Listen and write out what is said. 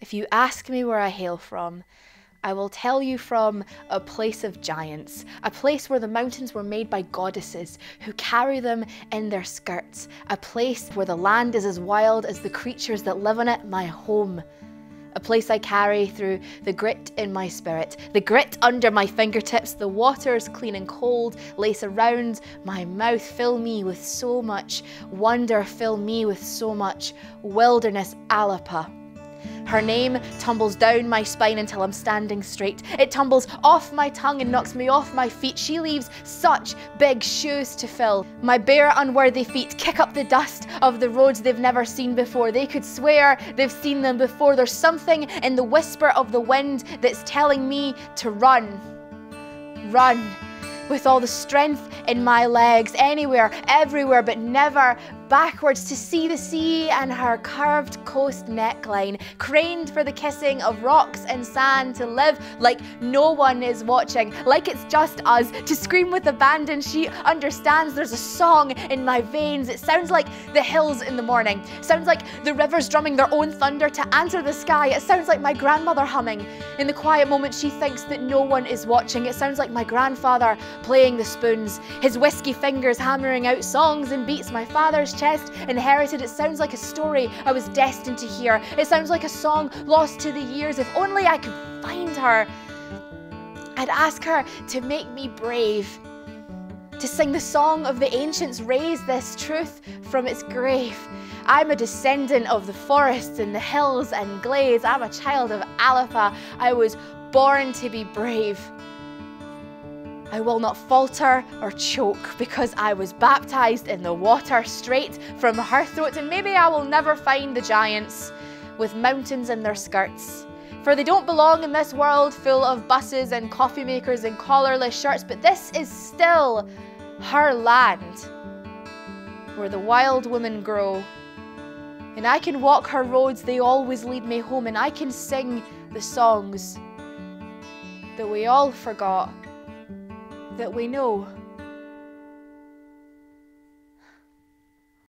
If you ask me where I hail from, I will tell you from a place of giants, a place where the mountains were made by goddesses who carry them in their skirts, a place where the land is as wild as the creatures that live on it, my home. A place I carry through the grit in my spirit, the grit under my fingertips, the waters clean and cold lace around my mouth, fill me with so much wonder, fill me with so much wilderness Alba. Her name tumbles down my spine until I'm standing straight. It tumbles off my tongue and knocks me off my feet. She leaves such big shoes to fill. My bare, unworthy feet kick up the dust of the roads they've never seen before. They could swear they've seen them before. There's something in the whisper of the wind that's telling me to run. Run with all the strength in my legs, anywhere, everywhere, but never backwards to see the sea and her curved coast neckline, craned for the kissing of rocks and sand, to live like no one is watching, like it's just us, to scream with abandon. She understands there's a song in my veins. It sounds like the hills in the morning, sounds like the rivers drumming their own thunder to answer the sky. It sounds like my grandmother humming. In the quiet moment, she thinks that no one is watching. It sounds like my grandfather playing the spoons, his whiskey fingers hammering out songs and beats. My father's chest inherited. It sounds like a story I was destined to hear. It sounds like a song lost to the years. If only I could find her, I'd ask her to make me brave. To sing the song of the ancients, raise this truth from its grave. I'm a descendant of the forests and the hills and glades. I'm a child of Alba. I was born to be brave. I will not falter or choke because I was baptized in the water straight from her throat, and maybe I will never find the giants with mountains in their skirts. For they don't belong in this world full of buses and coffee makers and collarless shirts, but this is still her land where the wild women grow. And I can walk her roads, they always lead me home, and I can sing the songs that we all forgot that we know